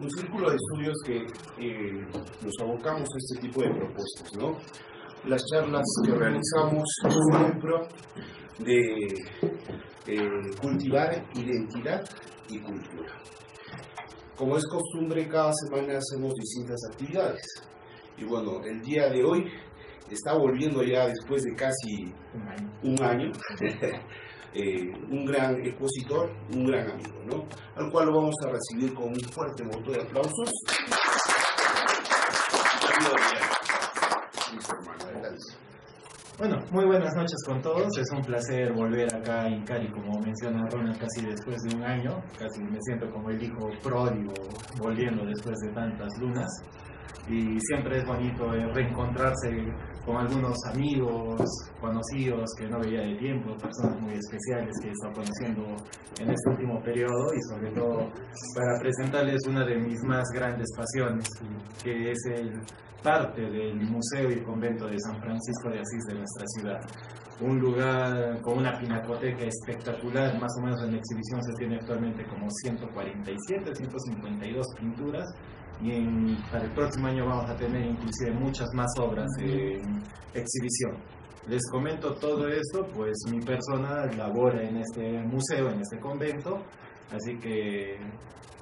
un círculo de estudios que eh, nos abocamos a este tipo de propuestas, ¿no? Las charlas que realizamos pro de eh, cultivar identidad y cultura. Como es costumbre, cada semana hacemos distintas actividades. Y bueno, el día de hoy está volviendo ya después de casi un año, eh, un gran expositor, un gran amigo, ¿no? Al cual lo vamos a recibir con un fuerte voto de aplausos. Bueno, muy buenas noches con todos. Es un placer volver acá a Incari, como menciona Ronald, casi después de un año. Casi me siento como el hijo pródigo volviendo después de tantas lunas. Y siempre es bonito eh, reencontrarse con algunos amigos, conocidos que no veía de tiempo, personas muy especiales que he estado conociendo en este último periodo y sobre todo para presentarles una de mis más grandes pasiones, que es el parte del Museo y Convento de San Francisco de Asís de nuestra ciudad. Un lugar con una pinacoteca espectacular, más o menos en la exhibición se tiene actualmente como 147, 152 pinturas y en, para el próximo año vamos a tener inclusive muchas más obras en exhibición. Les comento todo esto, pues mi persona labora en este museo, en este convento, así que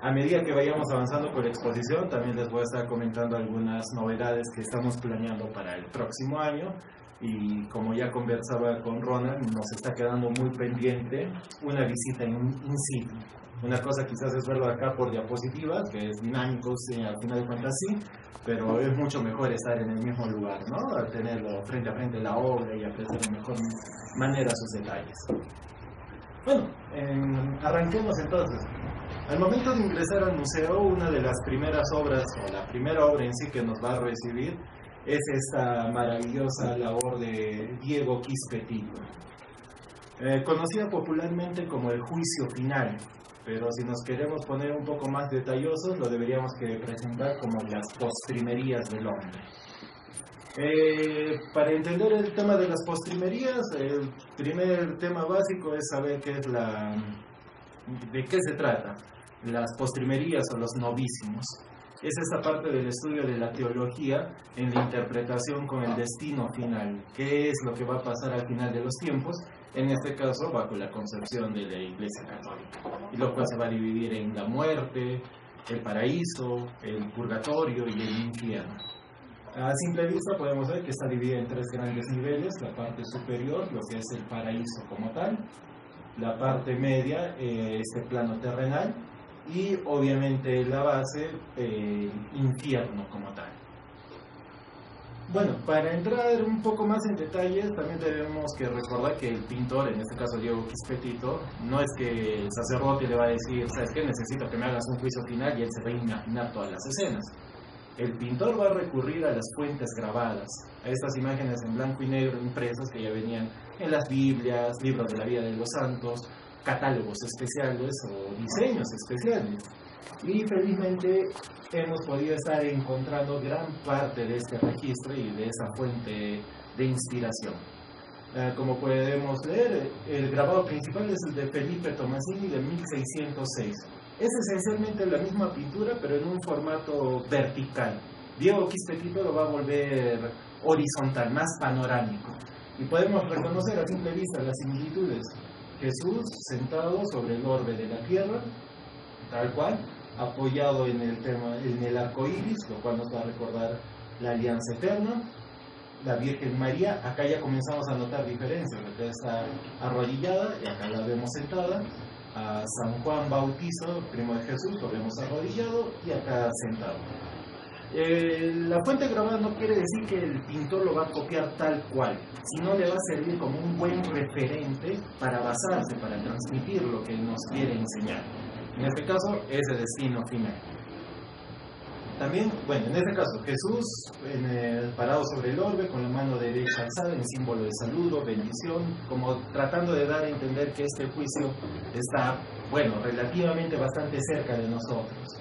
a medida que vayamos avanzando por la exposición, también les voy a estar comentando algunas novedades que estamos planeando para el próximo año. Y como ya conversaba con Ronald, nos está quedando muy pendiente una visita en in situ. Una cosa quizás es verlo acá por diapositivas, que es dinámico, sí, al final de cuentas sí, pero es mucho mejor estar en el mismo lugar, ¿no? Tenerlo frente a frente la obra y apreciar de mejor manera sus detalles. Bueno, arranquemos entonces. Al momento de ingresar al museo, una de las primeras obras, o la primera obra en sí que nos va a recibir, es esta maravillosa labor de Diego Quispetito, eh, conocida popularmente como el juicio final, pero si nos queremos poner un poco más detallosos, lo deberíamos que presentar como las postrimerías del hombre. Eh, para entender el tema de las postrimerías, el primer tema básico es saber qué es la, de qué se trata las postrimerías o los novísimos. Es esta parte del estudio de la teología en la interpretación con el destino final, qué es lo que va a pasar al final de los tiempos, en este caso bajo la concepción de la Iglesia Católica, y lo cual se va a dividir en la muerte, el paraíso, el purgatorio y el infierno. A simple vista podemos ver que está dividida en tres grandes niveles, la parte superior, lo que es el paraíso como tal, la parte media, eh, este plano terrenal, y obviamente la base, eh, infierno como tal. Bueno, para entrar un poco más en detalles, también tenemos que recordar que el pintor, en este caso Diego Quispetito, no es que el sacerdote le va a decir, ¿sabes qué? Necesito que me hagas un juicio final y él se va a imaginar todas las escenas. El pintor va a recurrir a las fuentes grabadas, a estas imágenes en blanco y negro impresas que ya venían en las Biblias, libros de la vida de los santos, catálogos especiales o diseños especiales. Y felizmente hemos podido estar encontrando gran parte de este registro y de esa fuente de inspiración. Eh, como podemos leer, el grabado principal es el de Felipe Tomasini de 1606. Es esencialmente la misma pintura, pero en un formato vertical. Diego Quispetito lo va a volver horizontal, más panorámico. Y podemos reconocer a simple vista las similitudes. Jesús sentado sobre el orbe de la tierra, tal cual, apoyado en el, tema, en el arco iris, lo cual nos va a recordar la alianza eterna. La Virgen María, acá ya comenzamos a notar diferencias, acá está arrodillada y acá la vemos sentada. A San Juan Bautizo, primo de Jesús, lo vemos arrodillado y acá sentado. Eh, la fuente grabada no quiere decir que el pintor lo va a copiar tal cual, sino le va a servir como un buen referente para basarse, para transmitir lo que nos quiere enseñar. En este caso, es el destino final. También, bueno, en este caso, Jesús parado sobre el orbe con la mano derecha alzada en símbolo de saludo, bendición, como tratando de dar a entender que este juicio está, bueno, relativamente bastante cerca de nosotros.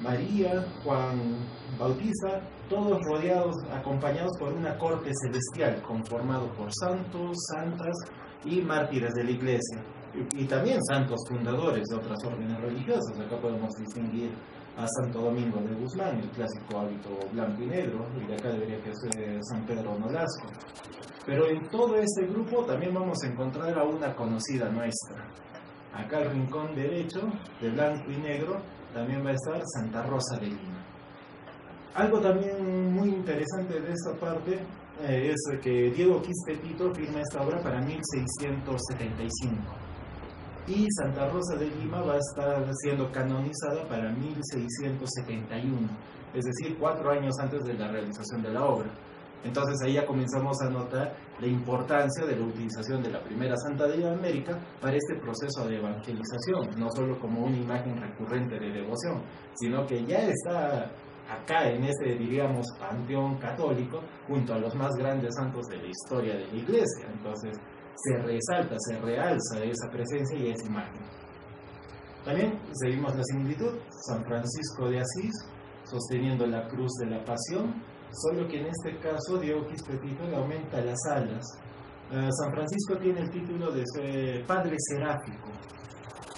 María, Juan Bautista, todos rodeados, acompañados por una corte celestial conformado por santos, santas y mártires de la iglesia. Y, también santos fundadores de otras órdenes religiosas. Acá podemos distinguir a Santo Domingo de Guzmán, el clásico hábito blanco y negro, y de acá debería que ser San Pedro Nolasco. Pero en todo este grupo también vamos a encontrar a una conocida nuestra. Acá al rincón derecho, de blanco y negro, también va a estar Santa Rosa de Lima. Algo también muy interesante de esta parte eh, es que Diego Quispetito firma esta obra para 1675 y Santa Rosa de Lima va a estar siendo canonizada para 1671, es decir, cuatro años antes de la realización de la obra. Entonces ahí ya comenzamos a notar la importancia de la utilización de la primera Santa de América para este proceso de evangelización, no solo como una imagen recurrente de devoción, sino que ya está acá en ese, diríamos, panteón católico, junto a los más grandes santos de la historia de la iglesia. Entonces se resalta, se realza esa presencia y esa imagen. También seguimos la similitud, San Francisco de Asís sosteniendo la cruz de la pasión, solo que en este caso Diego Quispetito le aumenta las alas. Eh, San Francisco tiene el título de ser Padre Seráfico.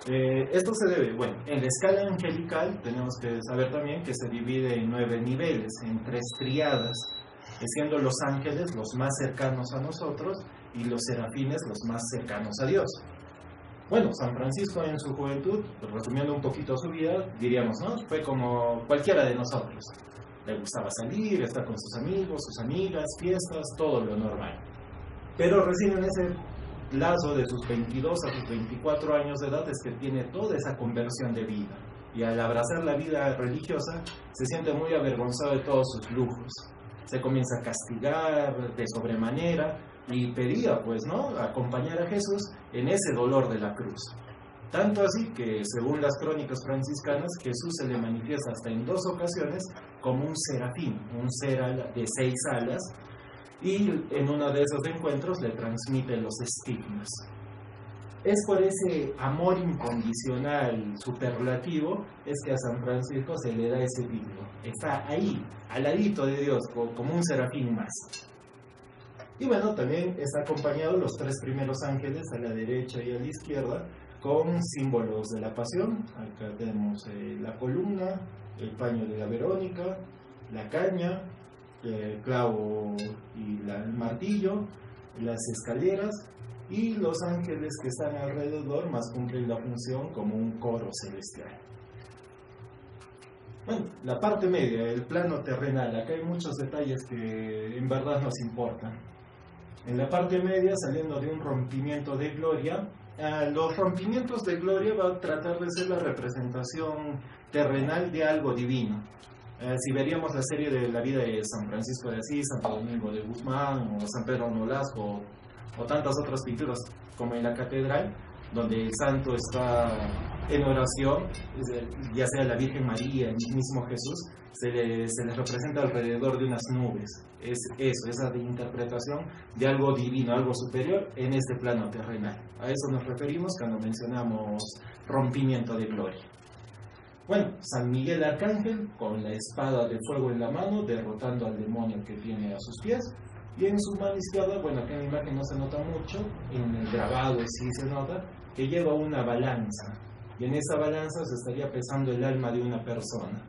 Eh, esto se debe, bueno, en la escala angelical tenemos que saber también que se divide en nueve niveles, en tres triadas, siendo los ángeles los más cercanos a nosotros y los serafines los más cercanos a Dios. Bueno, San Francisco en su juventud, resumiendo un poquito su vida, diríamos, ¿no? Fue como cualquiera de nosotros le gustaba salir, estar con sus amigos, sus amigas, fiestas, todo lo normal. Pero recién en ese lazo de sus 22 a sus 24 años de edad es que tiene toda esa conversión de vida. Y al abrazar la vida religiosa se siente muy avergonzado de todos sus lujos. Se comienza a castigar de sobremanera y pedía, pues, ¿no?, acompañar a Jesús en ese dolor de la cruz. Tanto así que, según las crónicas franciscanas, Jesús se le manifiesta hasta en dos ocasiones como un serafín, un ser de seis alas, y en uno de esos encuentros le transmite los estigmas. Es por ese amor incondicional superlativo es que a San Francisco se le da ese título. Está ahí, al ladito de Dios, como un serafín más. Y bueno, también está acompañado los tres primeros ángeles a la derecha y a la izquierda, con símbolos de la pasión. Acá tenemos eh, la columna, el paño de la Verónica, la caña, el clavo y el martillo, las escaleras y los ángeles que están alrededor más cumplen la función como un coro celestial. Bueno, la parte media, el plano terrenal, acá hay muchos detalles que en verdad nos importan. En la parte media, saliendo de un rompimiento de gloria, los rompimientos de gloria va a tratar de ser la representación terrenal de algo divino. Eh, si veríamos la serie de la vida de San Francisco de Asís, Santo Domingo de Guzmán o San Pedro Nolasco o tantas otras pinturas como en la catedral, donde el santo está en oración, ya sea la Virgen María, el mismo Jesús, se les, se representa alrededor de unas nubes. Es eso, esa interpretación de algo divino, algo superior en este plano terrenal. A eso nos referimos cuando mencionamos rompimiento de gloria. Bueno, San Miguel Arcángel con la espada de fuego en la mano, derrotando al demonio que tiene a sus pies. Y en su mano izquierda, bueno, aquí en la imagen no se nota mucho, en el grabado sí se nota, que lleva una balanza. Y en esa balanza se estaría pesando el alma de una persona.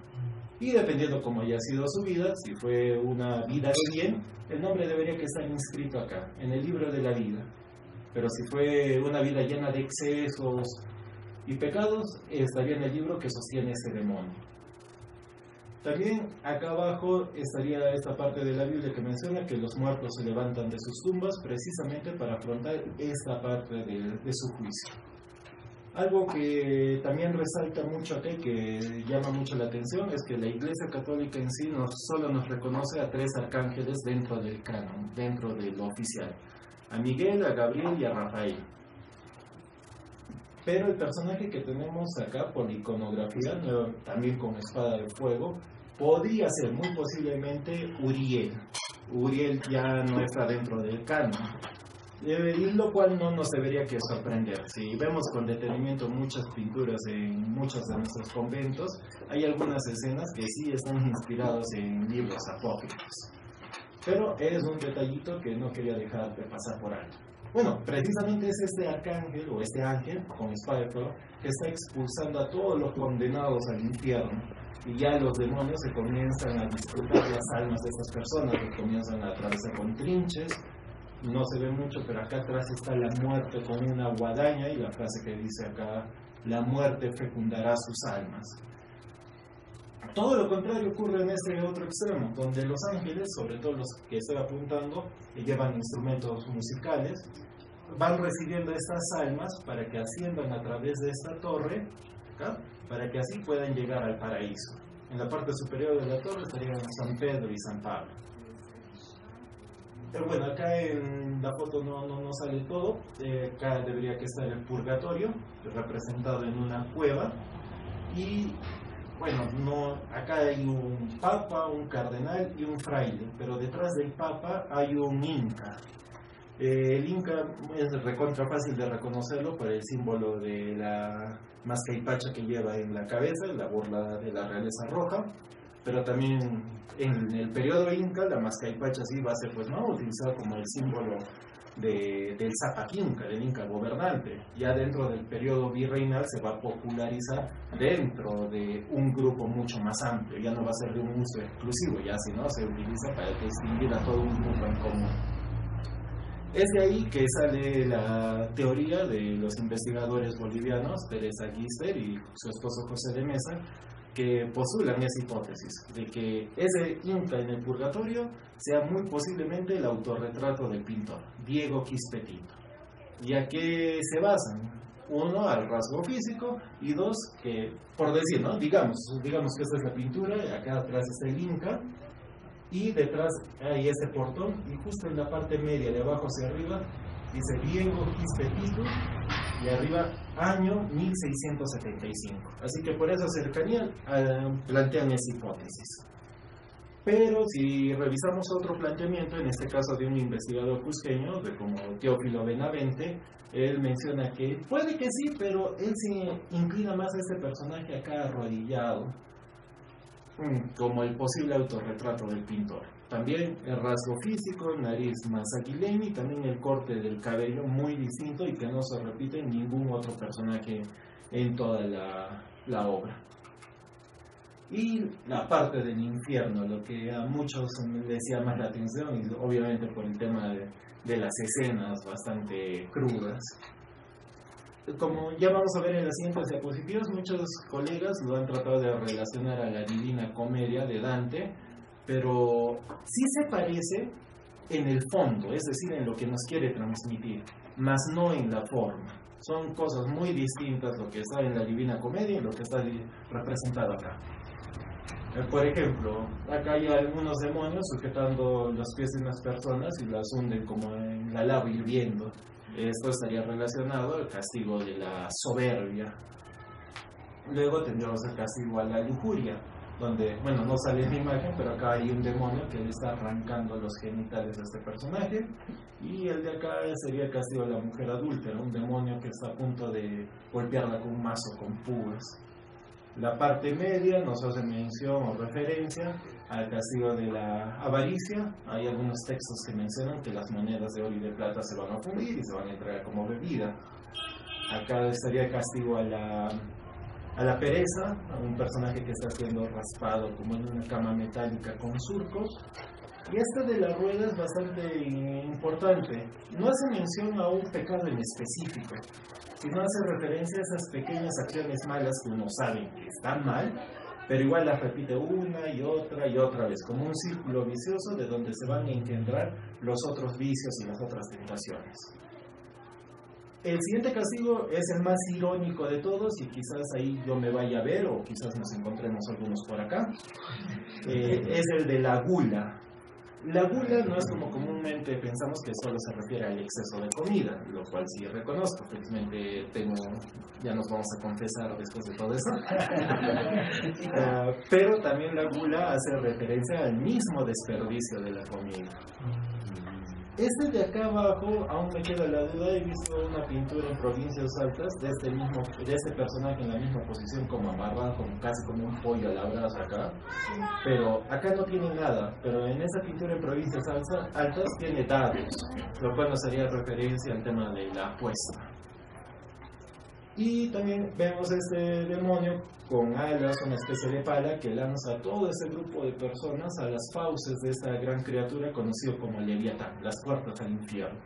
Y dependiendo cómo haya sido su vida, si fue una vida de bien, el nombre debería que estar inscrito acá, en el libro de la vida. Pero si fue una vida llena de excesos y pecados, estaría en el libro que sostiene ese demonio. También acá abajo estaría esta parte de la Biblia que menciona que los muertos se levantan de sus tumbas precisamente para afrontar esta parte de, de su juicio. Algo que también resalta mucho aquí, que llama mucho la atención, es que la Iglesia Católica en sí no solo nos reconoce a tres arcángeles dentro del canon, dentro de lo oficial, a Miguel, a Gabriel y a Rafael. Pero el personaje que tenemos acá por iconografía, también con espada de fuego, podría ser muy posiblemente Uriel. Uriel ya no está dentro del canon lo cual no nos debería que sorprender. Si vemos con detenimiento muchas pinturas en muchos de nuestros conventos, hay algunas escenas que sí están inspirados en libros apócrifos. Pero es un detallito que no quería dejar de pasar por alto. Bueno, precisamente es este arcángel o este ángel con espada que está expulsando a todos los condenados al infierno. Y ya los demonios se comienzan a disfrutar las almas de estas personas, que comienzan a atravesar con trinches. No se ve mucho, pero acá atrás está la muerte con una guadaña y la frase que dice acá, la muerte fecundará sus almas. Todo lo contrario ocurre en ese otro extremo, donde los ángeles, sobre todo los que estoy apuntando, llevan instrumentos musicales, van recibiendo estas almas para que asciendan a través de esta torre, para que así puedan llegar al paraíso. En la parte superior de la torre estarían San Pedro y San Pablo. Pero bueno, acá en la foto no, no, sale todo. Eh, acá debería que estar el purgatorio, representado en una cueva. Y bueno, no, acá hay un papa, un cardenal y un fraile, pero detrás del papa hay un inca. Eh, el inca es recontra fácil de reconocerlo por el símbolo de la mascaipacha que lleva en la cabeza, la borla de la realeza roja, pero también en el periodo inca la mascaipacha sí va a ser pues no utilizada como el símbolo de, del Zapac Inca, del Inca gobernante. Ya dentro del periodo virreinal se va a popularizar dentro de un grupo mucho más amplio, ya no va a ser de un uso exclusivo, ya si no se utiliza para distinguir a todo un grupo en común. Es de ahí que sale la teoría de los investigadores bolivianos, Teresa Gister y su esposo José de Mesa, que postulan esa hipótesis de que ese Inca en el purgatorio sea muy posiblemente el autorretrato del pintor, Diego Quispetito. ¿Y a qué se basan? Uno, al rasgo físico, y dos, que, por decir, ¿no? Digamos, digamos que esta es la pintura, y acá atrás está el Inca, y detrás hay ese portón y justo en la parte media de abajo hacia arriba dice Diego Quispetito y arriba año 1675. Así que por esa cercanía eh, plantean esa hipótesis. Pero si revisamos otro planteamiento, en este caso de un investigador cusqueño, de como Teófilo Benavente, él menciona que puede que sí, pero él se inclina más a este personaje acá arrodillado, Mm, como el posible autorretrato del pintor. También el rasgo físico, nariz más aquileña y también el corte del cabello muy distinto y que no se repite en ningún otro personaje en toda la, obra. Y la parte del infierno, lo que a muchos les llama la atención, y obviamente por el tema de las escenas bastante crudas, como ya vamos a ver en las siguientes diapositivas, muchos colegas lo han tratado de relacionar a la Divina Comedia de Dante, pero sí se parece en el fondo, es decir, en lo que nos quiere transmitir, más no en la forma. Son cosas muy distintas lo que está en la Divina Comedia y lo que está representado acá. Eh, por ejemplo, acá hay algunos demonios sujetando los pies de unas personas y las hunden como en la lava hirviendo. Esto estaría relacionado al castigo de la soberbia. Luego tendríamos el castigo a la lujuria, donde, bueno, no sale en la imagen, pero acá hay un demonio que le está arrancando los genitales a este personaje. Y el de acá sería el castigo a la mujer adulta, un demonio que está a punto de golpearla con un mazo con púas. La parte media nos hace mención o referencia al castigo de la avaricia. Hay algunos textos que mencionan que las monedas de oro y de plata se van a fundir y se van a entregar como bebida. Acá estaría castigo a la, a la pereza, a un personaje que está siendo raspado como en una cama metálica con surcos. Y este de la rueda es bastante importante. No hace mención a un pecado en específico, no hace referencia a esas pequeñas acciones malas que uno sabe que están mal, pero igual las repite una y otra y otra vez, como un círculo vicioso de donde se van a engendrar los otros vicios y las otras tentaciones. El siguiente castigo es el más irónico de todos y quizás ahí yo me vaya a ver o quizás nos encontremos algunos por acá. Eh, es el de la gula. La gula no es como comúnmente pensamos que solo se refiere al exceso de comida, lo cual sí reconozco. Felizmente tengo, ya nos vamos a confesar después de todo eso. Ah, pero también la gula hace referencia al mismo desperdicio de la comida. Este de acá abajo, aún me queda la duda, he visto una pintura en provincias altas de este mismo, de este personaje en la misma posición como amarrado, como casi como un pollo a la brasa acá, pero acá no tiene nada, pero en esa pintura en provincias altas tiene dados, lo cual nos haría referencia al tema de la apuesta. Y también vemos este demonio con alas, una especie de pala que lanza a todo ese grupo de personas a las fauces de esta gran criatura conocido como Leviatán, las puertas al infierno.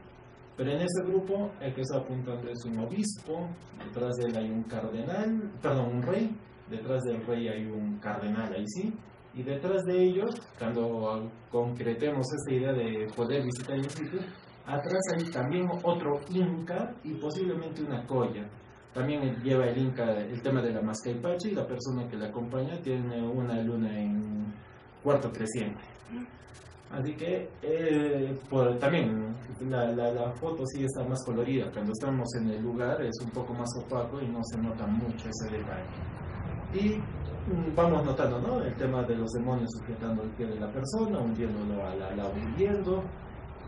Pero en ese grupo el que está apuntando es un obispo, detrás de él hay un cardenal, perdón, un rey, detrás del rey hay un cardenal ahí sí, y detrás de ellos, cuando concretemos esta idea de poder visitar el sitio, atrás hay también otro inca y posiblemente una colla también lleva el Inca el tema de la Mascaipachi y la persona que la acompaña tiene una luna en cuarto creciente. Así que eh, también la, la, foto sí está más colorida. Cuando estamos en el lugar es un poco más opaco y no se nota mucho ese detalle. Y mm, vamos notando ¿no? el tema de los demonios sujetando el pie de la persona, hundiéndolo a la, la hundiendo,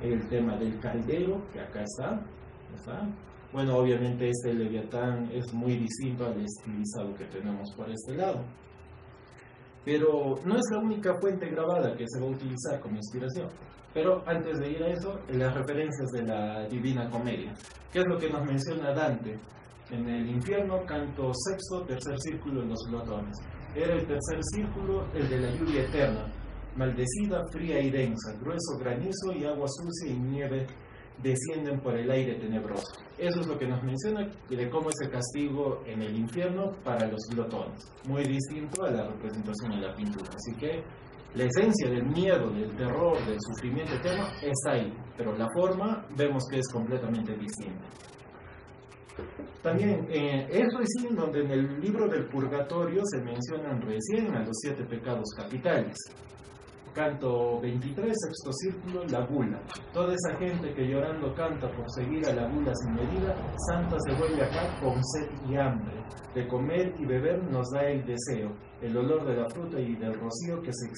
el tema del caldero, que acá está, ¿está? Bueno, obviamente este Leviatán es muy distinto al estilizado que tenemos por este lado. Pero no es la única fuente grabada que se va a utilizar como inspiración. Pero antes de ir a eso, las referencias de la Divina Comedia. ¿Qué es lo que nos menciona Dante? En el infierno, canto sexto, tercer círculo en los glotones. Era el tercer círculo, el de la lluvia eterna, maldecida, fría y densa, grueso granizo y agua sucia y nieve descienden por el aire tenebroso. Eso es lo que nos menciona de cómo es el castigo en el infierno para los glotones, muy distinto a la representación en la pintura. Así que la esencia del miedo, del terror, del sufrimiento eterno está ahí, pero la forma vemos que es completamente distinta. También, eh, es sí, donde en el libro del purgatorio se mencionan recién a los siete pecados capitales canto 23, sexto círculo, la gula. Toda esa gente que llorando canta por seguir a la gula sin medida, santa se vuelve acá con sed y hambre. De comer y beber nos da el deseo, el olor de la fruta y del rocío que se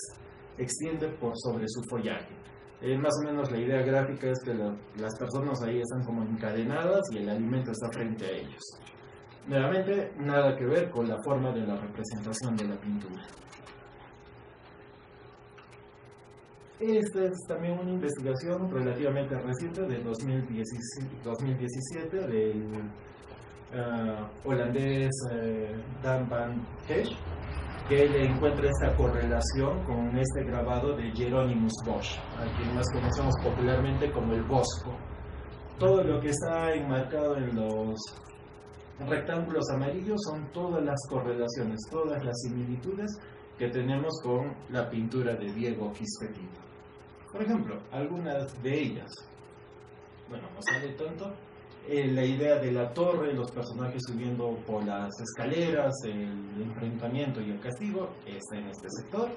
extiende por sobre su follaje. Eh, más o menos la idea gráfica es que las personas ahí están como encadenadas y el alimento está frente a ellos. Nuevamente, nada que ver con la forma de la representación de la pintura. Esta es también una investigación relativamente reciente de 2017, del uh, holandés uh, Dan Van Hesch, que le encuentra esta correlación con este grabado de Jeronimus Bosch, a quien más conocemos popularmente como el Bosco. Todo lo que está enmarcado en los rectángulos amarillos son todas las correlaciones, todas las similitudes que tenemos con la pintura de Diego Quisquetito. Por ejemplo, algunas de ellas, bueno, no sale tanto, eh, la idea de la torre, los personajes subiendo por las escaleras, el enfrentamiento y el castigo, está en este sector.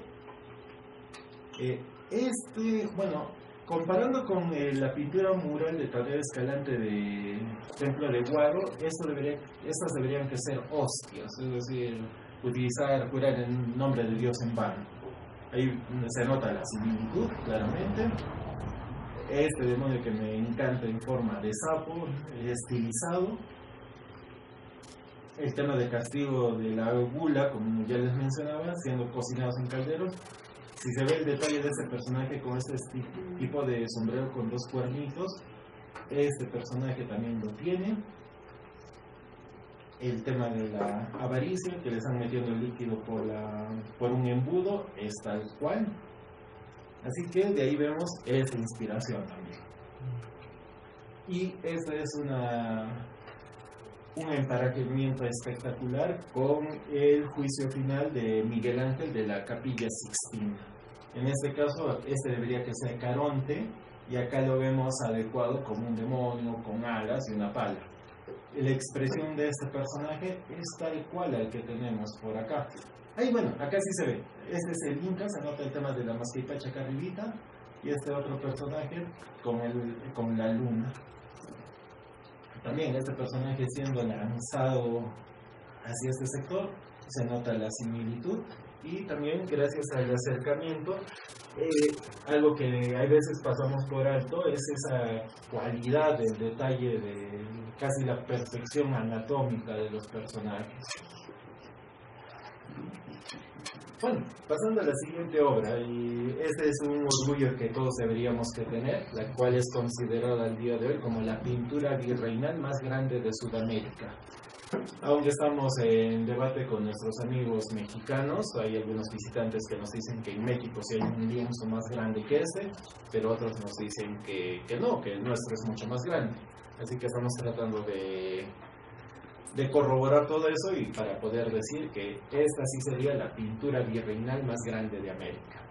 Eh, este, bueno, comparando con eh, la pintura mural de Tadeo Escalante de Templo de Guaro, debería, estas deberían que ser hostias, es decir, utilizar, jurar en nombre de Dios en vano. Ahí se nota la similitud, claramente. Este demonio que me encanta en forma de sapo, estilizado. El tema de castigo de la gula, como ya les mencionaba, siendo cocinados en calderos. Si se ve el detalle de este personaje con este tipo de sombrero con dos cuernitos, este personaje también lo tiene el tema de la avaricia, que le están metiendo el líquido por, la, por un embudo, es tal cual. Así que de ahí vemos esa inspiración también. Y esta es una, un emparejamiento espectacular con el juicio final de Miguel Ángel de la Capilla Sixtina. En este caso, este debería que ser Caronte, y acá lo vemos adecuado como un demonio con alas y una pala la expresión de este personaje es tal cual al que tenemos por acá. Ahí, bueno, acá sí se ve. Este es el Inca, se nota el tema de la masquipacha acá arribita, y este otro personaje con, el, con la luna. También este personaje siendo lanzado hacia este sector, se nota la similitud y también gracias al acercamiento eh, algo que hay veces pasamos por alto es esa cualidad del detalle de casi la perfección anatómica de los personajes. Bueno, pasando a la siguiente obra, y este es un orgullo que todos deberíamos tener, la cual es considerada al día de hoy como la pintura virreinal más grande de Sudamérica. Aunque estamos en debate con nuestros amigos mexicanos, hay algunos visitantes que nos dicen que en México sí hay un lienzo más grande que este, pero otros nos dicen que, que no, que el nuestro es mucho más grande. Así que estamos tratando de, de corroborar todo eso y para poder decir que esta sí sería la pintura virreinal más grande de América.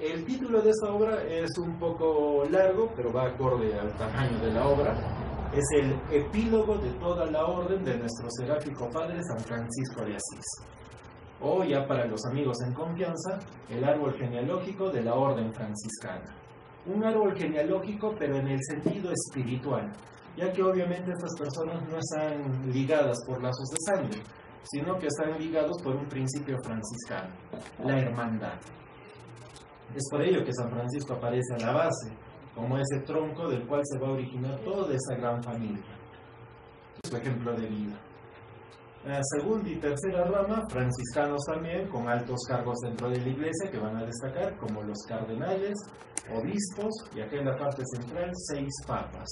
El título de esta obra es un poco largo, pero va acorde al tamaño de la obra es el epílogo de toda la orden de nuestro seráfico padre San Francisco de Asís. O ya para los amigos en confianza, el árbol genealógico de la orden franciscana. Un árbol genealógico pero en el sentido espiritual, ya que obviamente estas personas no están ligadas por lazos de sangre, sino que están ligados por un principio franciscano, la hermandad. Es por ello que San Francisco aparece a la base, como ese tronco del cual se va a originar toda esa gran familia. Su ejemplo de vida. La segunda y tercera rama, franciscanos también, con altos cargos dentro de la iglesia que van a destacar, como los cardenales, obispos y aquí en la parte central, seis papas.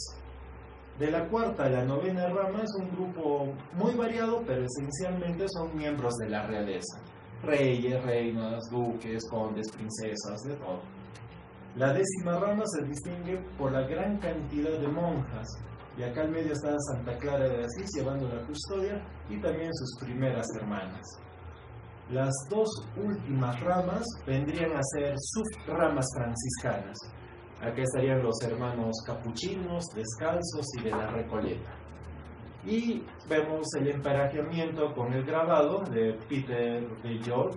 De la cuarta a la novena rama es un grupo muy variado, pero esencialmente son miembros de la realeza. Reyes, reinas, duques, condes, princesas, de todo. La décima rama se distingue por la gran cantidad de monjas, y acá al medio está Santa Clara de Asís llevando la custodia y también sus primeras hermanas. Las dos últimas ramas vendrían a ser subramas franciscanas. Acá estarían los hermanos capuchinos, descalzos y de la Recoleta. Y vemos el emparejamiento con el grabado de Peter de York,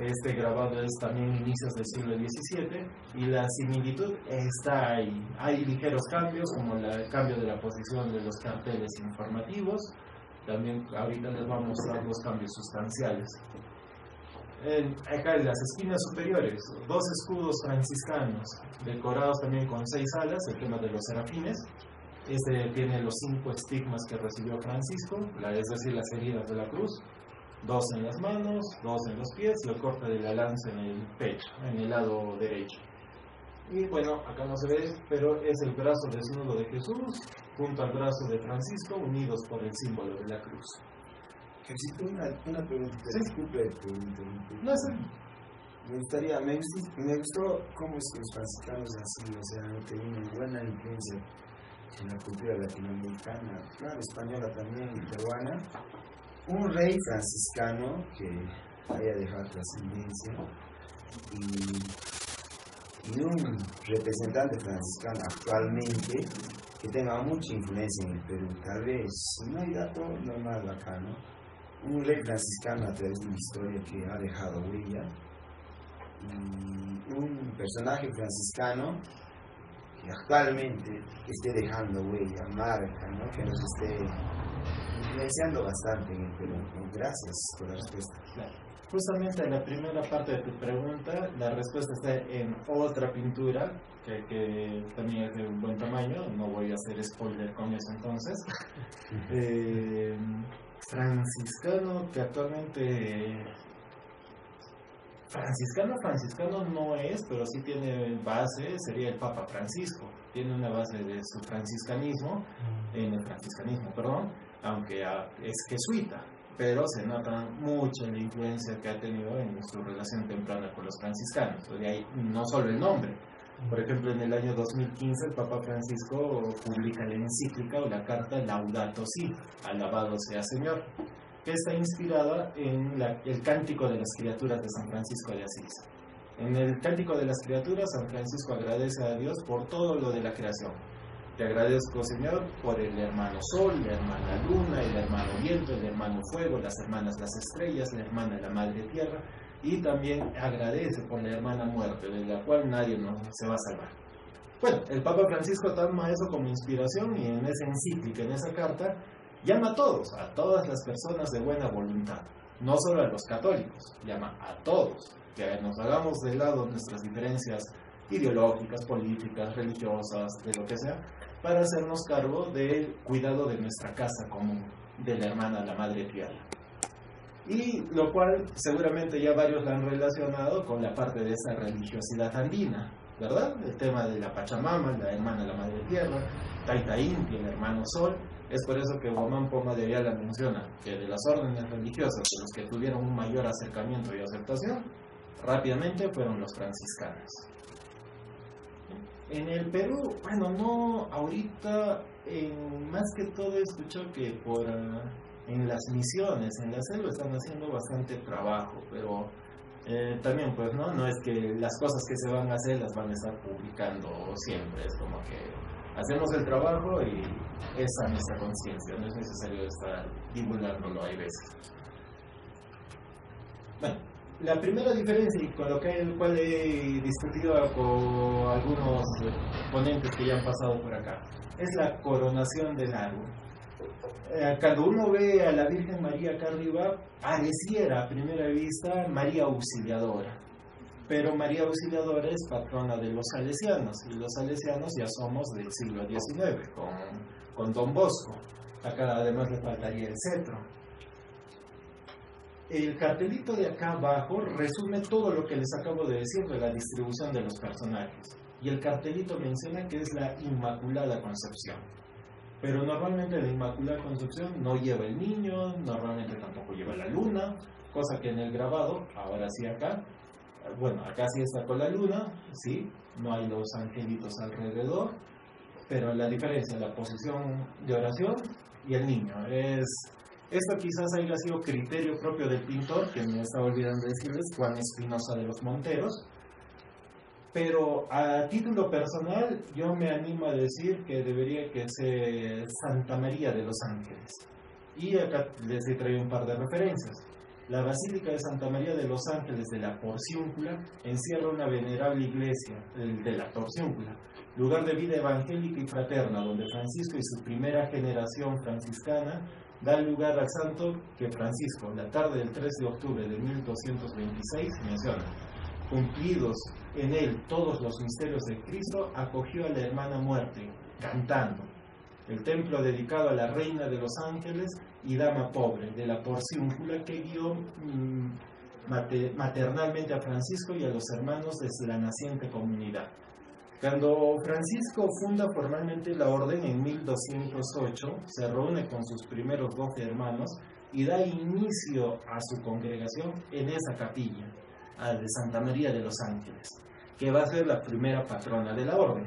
este grabado es también inicios del siglo XVII y la similitud está ahí. Hay ligeros cambios como el cambio de la posición de los carteles informativos. También ahorita les vamos a mostrar los cambios sustanciales. acá en las esquinas superiores, dos escudos franciscanos, decorados también con seis alas, el tema de los serafines. Este tiene los cinco estigmas que recibió Francisco, es decir, las heridas de la cruz dos en las manos, dos en los pies y el corte de la lanza en el pecho, en el lado derecho. Y bueno, acá no se ve, pero es el brazo desnudo de Jesús junto al brazo de Francisco, unidos por el símbolo de la cruz. Necesito una, una pregunta, disculpe No sé. Me gustaría, me gustó, cómo es que los franciscanos así, o sea, han tenido una buena influencia en la cultura latinoamericana, claro, española también peruana, un rey franciscano que haya dejado trascendencia y, un representante franciscano actualmente que tenga mucha influencia en el Perú. Tal vez, no hay dato normal acá, ¿no? Un rey franciscano a través de una historia que ha dejado huella y un personaje franciscano que actualmente esté dejando huella, marca, ¿no? que nos esté influenciando bastante en el Perú. Gracias por la respuesta. Justamente la primera parte de tu pregunta, la respuesta está en otra pintura que, que también es de un buen tamaño, no voy a hacer spoiler con eso entonces. eh, franciscano que actualmente franciscano franciscano no es, pero sí tiene base, sería el Papa Francisco. Tiene una base de su franciscanismo, mm. en el franciscanismo, perdón, aunque es jesuita, pero se nota mucho la influencia que ha tenido en su relación temprana con los franciscanos. De ahí no solo el nombre. Por ejemplo, en el año 2015 el Papa Francisco publica la encíclica o la carta Laudato Si, alabado sea Señor, que está inspirada en el cántico de las criaturas de San Francisco de Asís. En el cántico de las criaturas, San Francisco agradece a Dios por todo lo de la creación, te agradezco, Señor, por el hermano Sol, la hermana Luna, el hermano Viento, el hermano Fuego, las hermanas las estrellas, la hermana la Madre Tierra, y también agradece por la hermana Muerte, de la cual nadie no se va a salvar. Bueno, el Papa Francisco toma eso como inspiración y en esa encíclica, en esa carta, llama a todos, a todas las personas de buena voluntad, no solo a los católicos, llama a todos que nos hagamos de lado nuestras diferencias ideológicas, políticas, religiosas, de lo que sea, para hacernos cargo del cuidado de nuestra casa común, de la hermana, la madre tierra. Y lo cual seguramente ya varios la han relacionado con la parte de esa religiosidad andina, ¿verdad? El tema de la Pachamama, la hermana, la madre tierra, Taita Inti, el hermano sol. Es por eso que Guamán Poma de Ayala menciona que de las órdenes religiosas de los que tuvieron un mayor acercamiento y aceptación, rápidamente fueron los franciscanos. En el Perú, bueno, no ahorita, en, más que todo he escuchado que por en las misiones, en la selva están haciendo bastante trabajo, pero eh, también pues no, no es que las cosas que se van a hacer las van a estar publicando siempre, es como que hacemos el trabajo y esa es nuestra conciencia, no es necesario estar divulgándolo hay veces. Bueno, la primera diferencia, y con lo que, cual he discutido con algunos ponentes que ya han pasado por acá, es la coronación del árbol. Eh, cuando uno ve a la Virgen María acá arriba, pareciera a primera vista María Auxiliadora. Pero María Auxiliadora es patrona de los salesianos, y los salesianos ya somos del siglo XIX, con, con Don Bosco. Acá además le faltaría el cetro el cartelito de acá abajo resume todo lo que les acabo de decir de la distribución de los personajes. Y el cartelito menciona que es la Inmaculada Concepción. Pero normalmente la Inmaculada Concepción no lleva el niño, normalmente tampoco lleva la luna, cosa que en el grabado, ahora sí acá, bueno, acá sí está con la luna, sí, no hay los angelitos alrededor, pero la diferencia, la posición de oración y el niño, es esto quizás haya sido criterio propio del pintor, que me estaba olvidando decirles, Juan Espinosa de los Monteros. Pero a título personal, yo me animo a decir que debería que ser Santa María de los Ángeles. Y acá les he traído un par de referencias. La Basílica de Santa María de los Ángeles de la Porciúncula encierra una venerable iglesia de la Porciúncula, lugar de vida evangélica y fraterna, donde Francisco y su primera generación franciscana da lugar al santo que Francisco, la tarde del 3 de octubre de 1226, menciona. Cumplidos en él todos los misterios de Cristo, acogió a la hermana muerte, cantando. El templo dedicado a la reina de los ángeles y dama pobre de la porciúncula que guió mm, maternalmente a Francisco y a los hermanos desde la naciente comunidad. Cuando Francisco funda formalmente la orden en 1208, se reúne con sus primeros doce hermanos y da inicio a su congregación en esa capilla, a de Santa María de los Ángeles, que va a ser la primera patrona de la orden.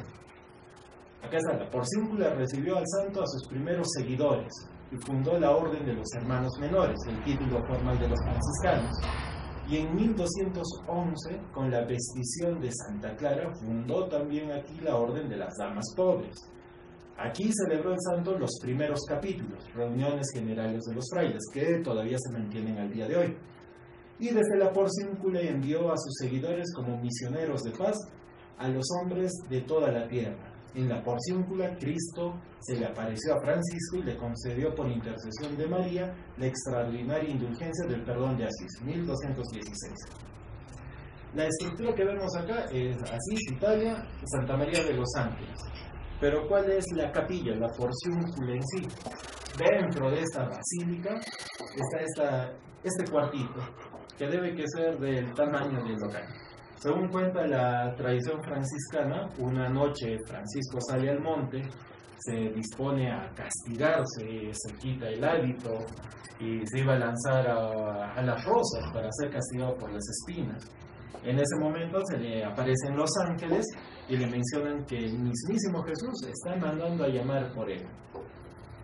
Acá está, la porcíncula recibió al santo a sus primeros seguidores y fundó la Orden de los Hermanos Menores, el título formal de los franciscanos y en 1211, con la vestición de Santa Clara, fundó también aquí la Orden de las Damas Pobres. Aquí celebró el santo los primeros capítulos, reuniones generales de los frailes, que todavía se mantienen al día de hoy. Y desde la porcíncula envió a sus seguidores como misioneros de paz a los hombres de toda la tierra, en la porciúncula, Cristo se le apareció a Francisco y le concedió por intercesión de María la extraordinaria indulgencia del perdón de Asís, 1216. La estructura que vemos acá es Asís, Italia, Santa María de los Ángeles. Pero ¿cuál es la capilla, la porciúncula en sí? Dentro de esta basílica está esta, este cuartito, que debe que ser del tamaño del local. Según cuenta la tradición franciscana, una noche Francisco sale al monte, se dispone a castigarse, se quita el hábito y se iba a lanzar a, las rosas para ser castigado por las espinas. En ese momento se le aparecen los ángeles y le mencionan que el mismísimo Jesús está mandando a llamar por él.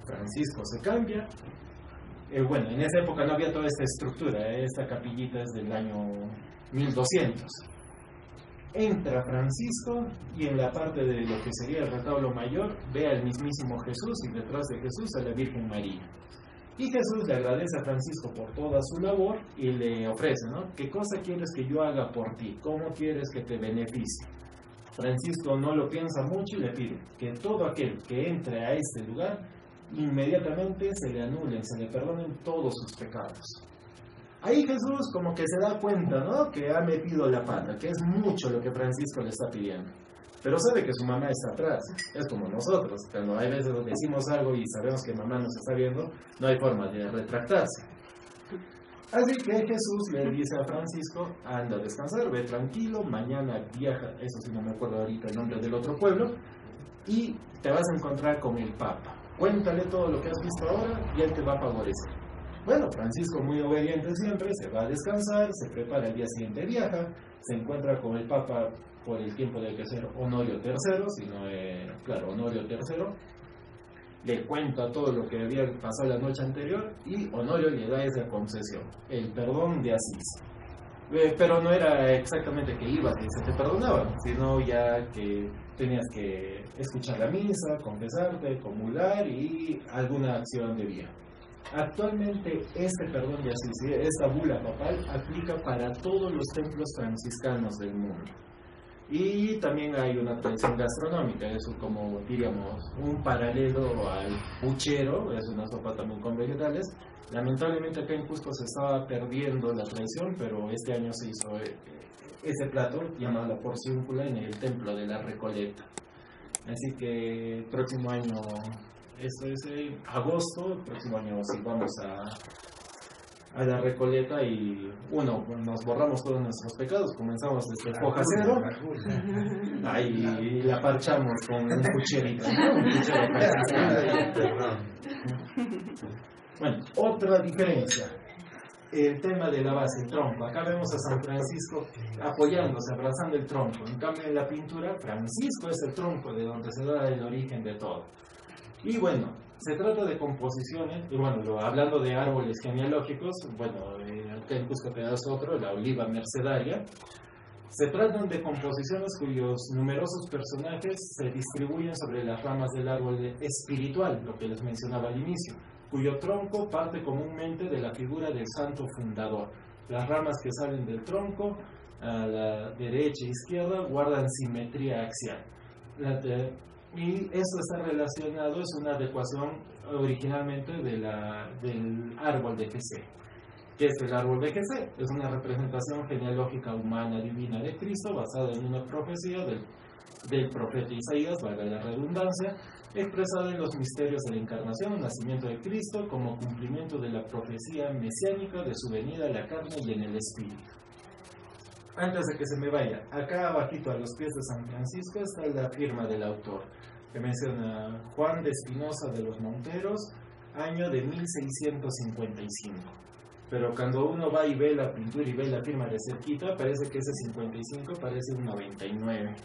Francisco se cambia. Eh, bueno, en esa época no había toda esta estructura, esta capillita es del año 1200 entra Francisco y en la parte de lo que sería el retablo mayor ve al mismísimo Jesús y detrás de Jesús a la Virgen María. Y Jesús le agradece a Francisco por toda su labor y le ofrece, ¿no? ¿Qué cosa quieres que yo haga por ti? ¿Cómo quieres que te beneficie? Francisco no lo piensa mucho y le pide que todo aquel que entre a este lugar, inmediatamente se le anulen, se le perdonen todos sus pecados. Ahí Jesús como que se da cuenta, ¿no? Que ha metido la pata, que es mucho lo que Francisco le está pidiendo. Pero sabe que su mamá está atrás. Es como nosotros. Cuando hay veces decimos algo y sabemos que mamá nos está viendo, no hay forma de retractarse. Así que Jesús le dice a Francisco, anda a descansar, ve tranquilo, mañana viaja, eso sí no me acuerdo ahorita el nombre del otro pueblo, y te vas a encontrar con el Papa. Cuéntale todo lo que has visto ahora y él te va a favorecer. Bueno, Francisco, muy obediente siempre, se va a descansar, se prepara el día siguiente, viaja, se encuentra con el Papa por el tiempo de que ser Honorio III, sino, eh, claro, Honorio III, le cuenta todo lo que había pasado la noche anterior y Honorio le da esa concesión, el perdón de Asís. Eh, pero no era exactamente que ibas y se te perdonaba, sino ya que tenías que escuchar la misa, confesarte, comulgar y alguna acción de vida. Actualmente este perdón de Asís, esta bula papal, aplica para todos los templos franciscanos del mundo. Y también hay una tradición gastronómica, eso como diríamos un paralelo al puchero, es una sopa también con vegetales. Lamentablemente acá en Cusco se estaba perdiendo la tradición, pero este año se hizo eh, ese plato llamado la porciúncula en el templo de la Recoleta. Así que próximo año esto es agosto, el próximo año sí vamos a, a la Recoleta y uno, nos borramos todos nuestros pecados, comenzamos desde foja cero, ahí la parchamos con un cuchero Bueno, otra diferencia, el tema de la base, el tronco. Acá vemos a San Francisco apoyándose, abrazando el tronco. En cambio, en la pintura, Francisco es el tronco de donde se da el origen de todo. Y bueno, se trata de composiciones, y bueno, hablando de árboles genealógicos, bueno, eh, acá en Cusco tenemos otro, la oliva mercedaria. Se tratan de composiciones cuyos numerosos personajes se distribuyen sobre las ramas del árbol espiritual, lo que les mencionaba al inicio, cuyo tronco parte comúnmente de la figura del santo fundador. Las ramas que salen del tronco a la derecha e izquierda guardan simetría axial. La, y eso está relacionado, es una adecuación originalmente de la, del árbol de Jesé. ¿Qué es el árbol de Jesé? Es una representación genealógica humana divina de Cristo basada en una profecía del, del profeta Isaías, valga la redundancia, expresada en los misterios de la encarnación, nacimiento de Cristo, como cumplimiento de la profecía mesiánica de su venida en la carne y en el espíritu antes de que se me vaya, acá abajito a los pies de San Francisco está la firma del autor, que menciona Juan de Espinosa de los Monteros, año de 1655. Pero cuando uno va y ve la pintura y ve la firma de cerquita, parece que ese 55 parece un 99.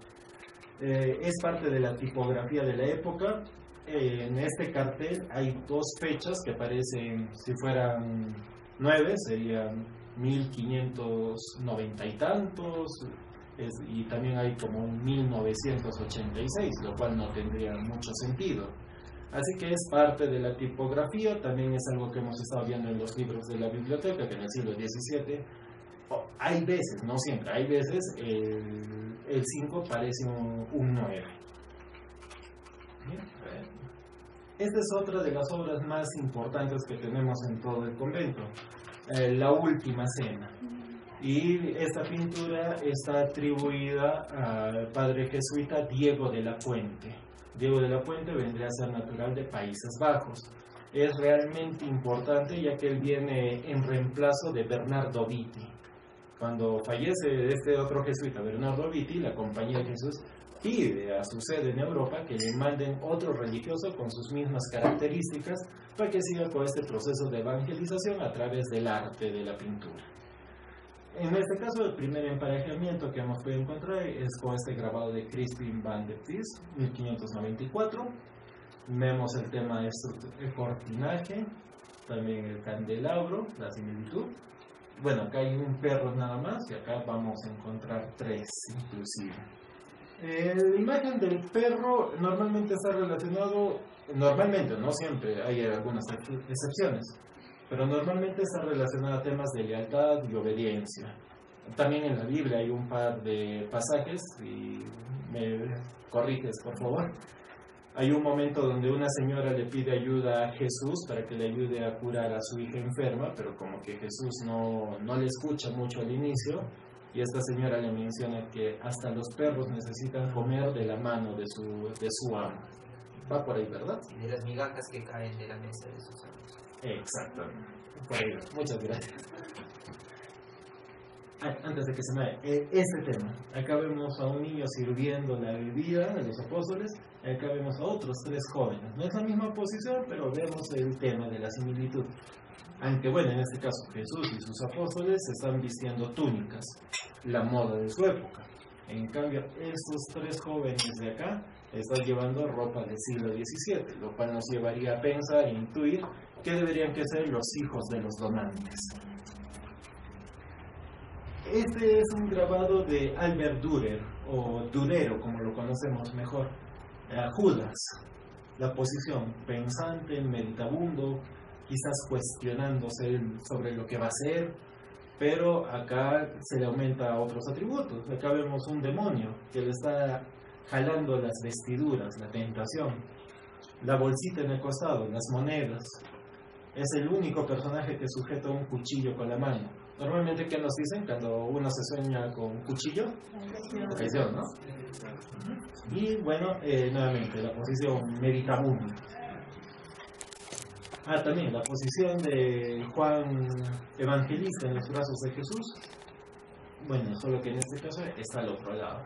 Eh, es parte de la tipografía de la época. Eh, en este cartel hay dos fechas que parecen, si fueran nueve, serían 1590 y tantos, y también hay como un 1986, lo cual no tendría mucho sentido. Así que es parte de la tipografía, también es algo que hemos estado viendo en los libros de la biblioteca, que en el siglo XVII hay veces, no siempre, hay veces el 5 parece un, un 9. Esta es otra de las obras más importantes que tenemos en todo el convento. Eh, la última cena. Y esta pintura está atribuida al padre jesuita Diego de la Puente. Diego de la Puente vendría a ser natural de Países Bajos. Es realmente importante ya que él viene en reemplazo de Bernardo Vitti. Cuando fallece este otro jesuita, Bernardo Vitti, la Compañía de Jesús pide a su sede en Europa que le manden otro religioso con sus mismas características para que siga con este proceso de evangelización a través del arte de la pintura. En este caso, el primer emparejamiento que hemos podido encontrar es con este grabado de Crispin van de Vries, 1594. Vemos el tema de el cortinaje, también el candelabro, la similitud. Bueno, acá hay un perro nada más y acá vamos a encontrar tres inclusive. La imagen del perro normalmente está relacionado, normalmente, no siempre, hay algunas excepciones, pero normalmente está relacionado a temas de lealtad y obediencia. También en la Biblia hay un par de pasajes, y me corriges por favor, Hay un momento donde una señora le pide ayuda a Jesús para que le ayude a curar a su hija enferma, pero como que Jesús no, no le escucha mucho al inicio, y esta señora le menciona que hasta los perros necesitan comer de la mano de su, de su amo. Va por ahí, ¿verdad? Y de las migajas que caen de la mesa de sus amos. Exactamente. Por ahí. Muchas gracias. Antes de que se me vaya, eh, este tema. Acá vemos a un niño sirviendo la bebida de los apóstoles, y acá vemos a otros tres jóvenes. No es la misma posición, pero vemos el tema de la similitud. Aunque bueno, en este caso Jesús y sus apóstoles están vistiendo túnicas, la moda de su época. En cambio, estos tres jóvenes de acá están llevando ropa del siglo XVII, lo cual nos llevaría a pensar e intuir que deberían que ser los hijos de los donantes. Este es un grabado de Albert Dürer, o Durero, como lo conocemos mejor. Eh, Judas, la posición pensante, meditabundo, quizás cuestionándose sobre lo que va a ser, pero acá se le aumenta otros atributos. Acá vemos un demonio que le está jalando las vestiduras, la tentación, la bolsita en el costado, las monedas. Es el único personaje que sujeta un cuchillo con la mano. Normalmente, ¿qué nos dicen cuando uno se sueña con un cuchillo? Traición, ¿no? Y bueno, eh, nuevamente, la posición meditabunda. Ah, también la posición de Juan Evangelista en los brazos de Jesús. Bueno, solo que en este caso está al otro lado.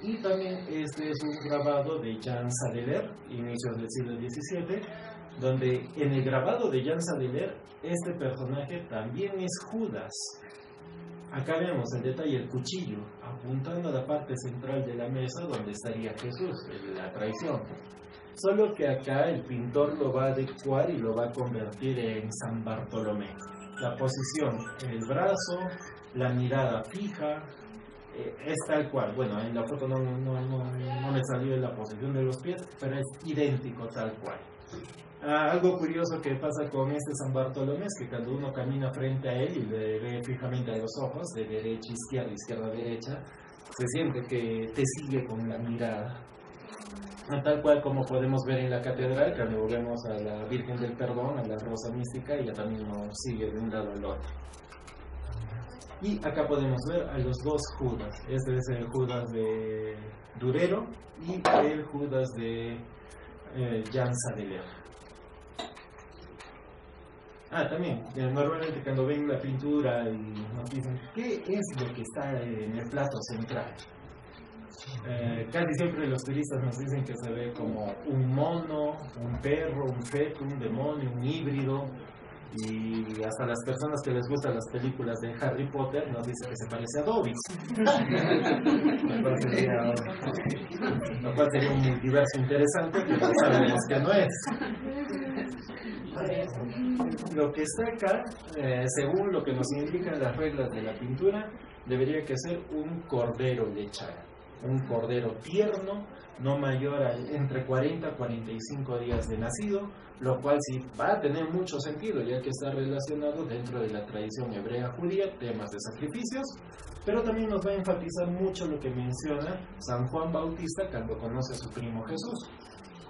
Y también este es un grabado de Jean Sadeler, inicios del siglo XVII, donde en el grabado de Jean Sadeler este personaje también es Judas. Acá vemos el detalle, el cuchillo, apuntando a la parte central de la mesa donde estaría Jesús, la traición. Solo que acá el pintor lo va a adecuar y lo va a convertir en San Bartolomé. La posición, el brazo, la mirada fija, eh, es tal cual. Bueno, en la foto no, no, no, no me salió la posición de los pies, pero es idéntico tal cual. Ah, algo curioso que pasa con este San Bartolomé es que cuando uno camina frente a él y le ve fijamente a los ojos, de derecha a izquierda, izquierda a derecha, se siente que te sigue con la mirada. Tal cual como podemos ver en la catedral, cuando vemos a la Virgen del Perdón, a la Rosa Mística, ella también nos sigue de un lado al otro. Y acá podemos ver a los dos Judas. Este es el Judas de Durero y el Judas de eh, Jan Sadeler. Ah, también, eh, normalmente cuando ven la pintura y nos dicen, ¿qué es lo que está en el plato central? Eh, casi siempre los turistas nos dicen que se ve como un mono, un perro, un feto, un demonio, un híbrido. Y hasta las personas que les gustan las películas de Harry Potter nos dicen que se parece a Dobby. lo, cual sería, lo cual sería un multiverso interesante, pero sabemos que no es. Lo que está acá, eh, según lo que nos indican las reglas de la pintura, debería que ser un cordero lechal un cordero tierno, no mayor a entre 40 y 45 días de nacido, lo cual sí va a tener mucho sentido, ya que está relacionado dentro de la tradición hebrea judía, temas de sacrificios, pero también nos va a enfatizar mucho lo que menciona San Juan Bautista cuando conoce a su primo Jesús.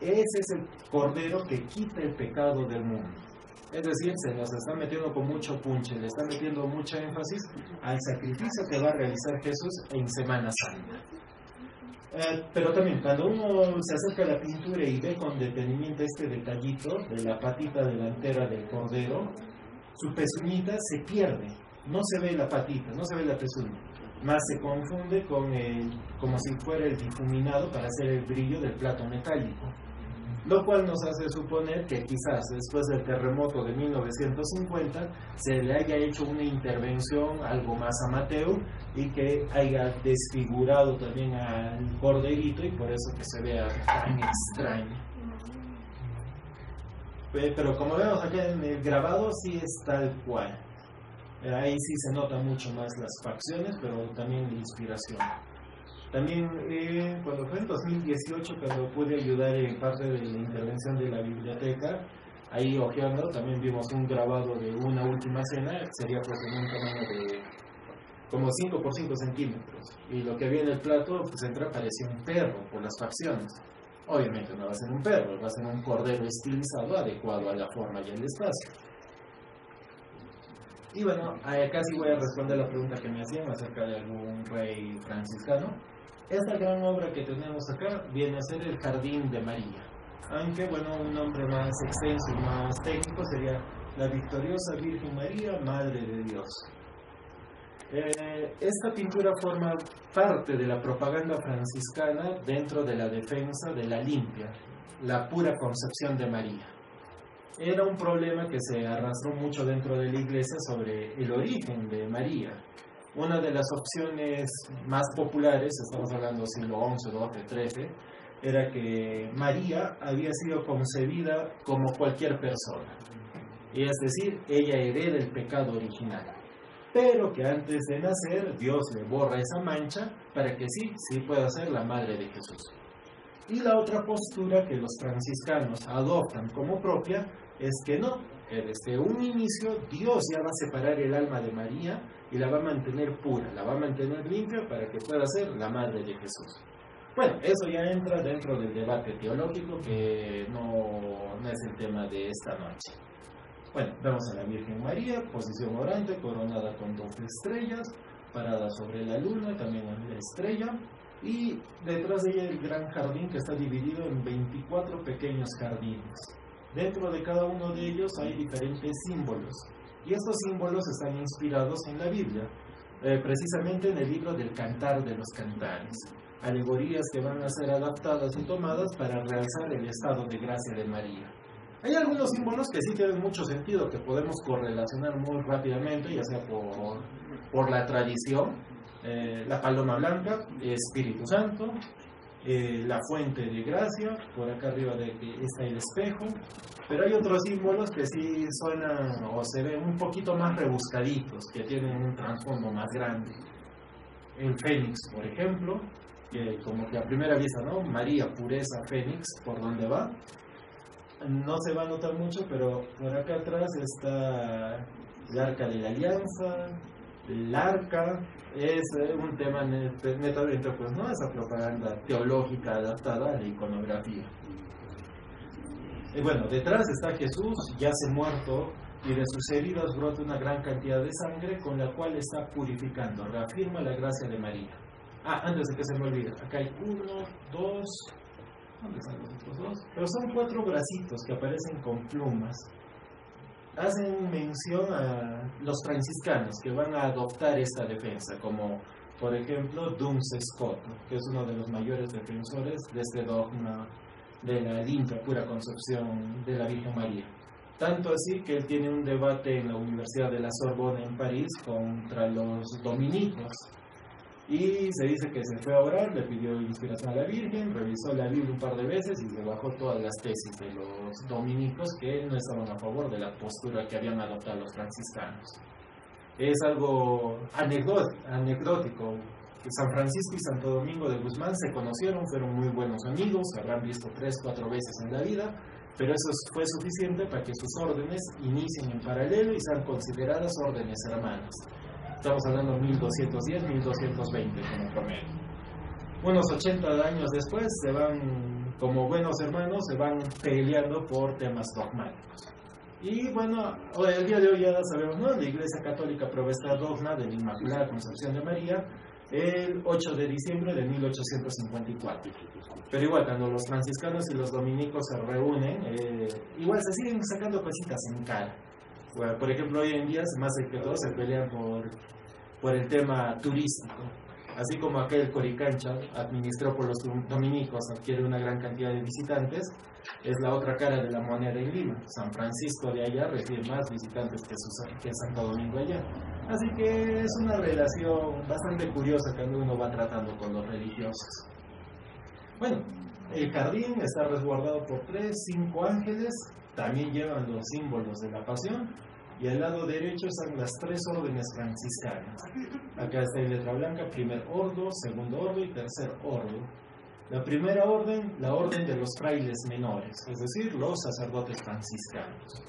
Ese es el cordero que quita el pecado del mundo. Es decir, se nos está metiendo con mucho punche, le está metiendo mucha énfasis al sacrificio que va a realizar Jesús en Semana Santa. Eh, pero también cuando uno se acerca a la pintura y ve con detenimiento este detallito de la patita delantera del cordero, su pezuñita se pierde, no se ve la patita, no se ve la pezuña, más se confunde con el, como si fuera el difuminado para hacer el brillo del plato metálico. Lo cual nos hace suponer que quizás después del terremoto de 1950 se le haya hecho una intervención algo más amateur y que haya desfigurado también al corderito y por eso que se vea tan extraño. Pe- Pero como vemos acá en el grabado sí es tal cual. Eh, Ahí sí se nota mucho más las facciones, pero también la inspiración. También eh, cuando fue en 2018, cuando pude ayudar en parte de la intervención de la biblioteca, ahí ojeando también vimos un grabado de una última cena, sería pues en un tamaño de como 5 por 5 centímetros. Y lo que había en el plato pues entra parecía un perro por las facciones. Obviamente no va a ser un perro, va a ser un cordero estilizado adecuado a la forma y el espacio. Y bueno, acá sí voy a responder la pregunta que me hacían acerca de algún rey franciscano. Esta gran obra que tenemos acá viene a ser el Jardín de María. Aunque, bueno, un nombre más extenso y más técnico sería la victoriosa Virgen María, Madre de Dios. Eh, esta pintura forma parte de la propaganda franciscana dentro de la defensa de la limpia, la pura concepción de María. Era un problema que se arrastró mucho dentro de la iglesia sobre el origen de María. Una de las opciones más populares, estamos hablando siglo XI, XII, XIII, era que María había sido concebida como cualquier persona. Es decir, ella hereda el pecado original pero que antes de nacer Dios le borra esa mancha para que sí, sí pueda ser la madre de Jesús. Y la otra postura que los franciscanos adoptan como propia es que no, desde un inicio Dios ya va a separar el alma de María y la va a mantener pura, la va a mantener limpia para que pueda ser la madre de Jesús. Bueno, eso ya entra dentro del debate teológico que no, no es el tema de esta noche. Bueno, vemos a la Virgen María, posición orante, coronada con dos estrellas, parada sobre la luna, también en la estrella, y detrás de ella el gran jardín que está dividido en 24 pequeños jardines. Dentro de cada uno de ellos hay diferentes símbolos, y estos símbolos están inspirados en la Biblia, eh, precisamente en el libro del Cantar de los Cantares, alegorías que van a ser adaptadas y tomadas para realzar el estado de gracia de María. Hay algunos símbolos que sí tienen mucho sentido, que podemos correlacionar muy rápidamente, ya sea por, por la tradición, eh, la paloma blanca, Espíritu Santo, eh, la fuente de gracia, por acá arriba de que está el espejo, pero hay otros símbolos que sí suenan o se ven un poquito más rebuscaditos, que tienen un trasfondo más grande. El fénix, por ejemplo, que como que a primera vista, ¿no? María, pureza, fénix, por dónde va, no se va a notar mucho, pero por acá atrás está el arca de la alianza, el arca, es eh, un tema netamente, pues no esa propaganda teológica adaptada a la iconografía. Y bueno, detrás está Jesús, ya se muerto, y de sus heridas brota una gran cantidad de sangre con la cual está purificando, reafirma la gracia de María. Ah, antes de que se me olvide, acá hay uno, dos, ¿Dónde están los otros dos? Pero son cuatro bracitos que aparecen con plumas. Hacen mención a los franciscanos que van a adoptar esta defensa, como por ejemplo Duns Scott, que es uno de los mayores defensores de este dogma de la limpia, pura concepción de la Virgen María. Tanto así que él tiene un debate en la Universidad de la Sorbona en París contra los dominicos, y se dice que se fue a orar, le pidió inspiración a la Virgen, revisó la Biblia un par de veces y se bajó todas las tesis de los dominicos que no estaban a favor de la postura que habían adoptado los franciscanos. Es algo anecdótico. San Francisco y Santo Domingo de Guzmán se conocieron, fueron muy buenos amigos, se habrán visto tres, cuatro veces en la vida, pero eso fue suficiente para que sus órdenes inicien en paralelo y sean consideradas órdenes hermanas. Estamos hablando de 1210, 1220 como promedio. Unos 80 años después se van, como buenos hermanos, se van peleando por temas dogmáticos. Y bueno, el día de hoy ya sabemos, ¿no? La Iglesia Católica provee esta dogma de la Inmaculada Concepción de María el 8 de diciembre de 1854. Pero igual, cuando los franciscanos y los dominicos se reúnen, eh, igual se siguen sacando cositas en cara por ejemplo, hoy en día, más que todos se pelean por, por el tema turístico. Así como aquel Coricancha, administrado por los dominicos, adquiere una gran cantidad de visitantes, es la otra cara de la moneda en Lima. San Francisco de allá recibe más visitantes que, que Santo Domingo allá. Así que es una relación bastante curiosa cuando uno va tratando con los religiosos. Bueno, el jardín está resguardado por tres, cinco ángeles también llevan los símbolos de la pasión y al lado derecho están las tres órdenes franciscanas. Acá está en letra blanca, primer ordo, segundo ordo y tercer ordo. La primera orden, la orden de los frailes menores, es decir, los sacerdotes franciscanos.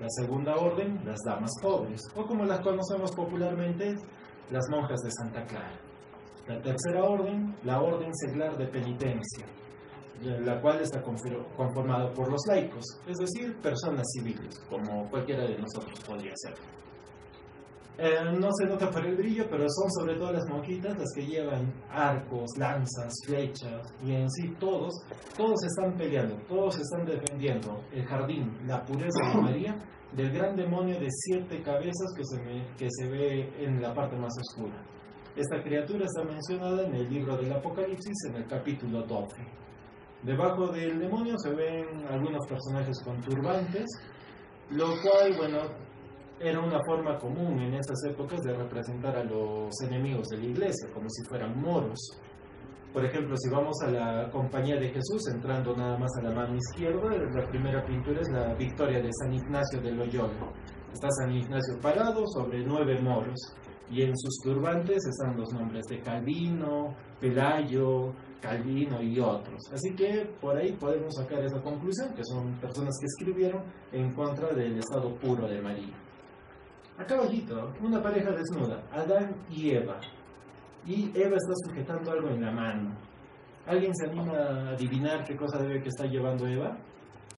La segunda orden, las damas pobres, o como las conocemos popularmente, las monjas de Santa Clara. La tercera orden, la orden seglar de penitencia. La cual está conformada por los laicos, es decir, personas civiles, como cualquiera de nosotros podría ser. Eh, no se nota por el brillo, pero son sobre todo las monjitas las que llevan arcos, lanzas, flechas, y en sí todos, todos están peleando, todos están defendiendo el jardín, la pureza de María, del gran demonio de siete cabezas que se, me- que se ve en la parte más oscura. Esta criatura está mencionada en el libro del Apocalipsis en el capítulo 12. Debajo del demonio se ven algunos personajes con turbantes, lo cual, bueno, era una forma común en esas épocas de representar a los enemigos de la iglesia, como si fueran moros. Por ejemplo, si vamos a la Compañía de Jesús, entrando nada más a la mano izquierda, la primera pintura es la victoria de San Ignacio de Loyola. Está San Ignacio parado sobre nueve moros y en sus turbantes están los nombres de Calvino, Pelayo, Calvino y otros. Así que por ahí podemos sacar esa conclusión, que son personas que escribieron en contra del estado puro de María. Acá abajito, una pareja desnuda, Adán y Eva. Y Eva está sujetando algo en la mano. ¿Alguien se anima a adivinar qué cosa debe que está llevando Eva?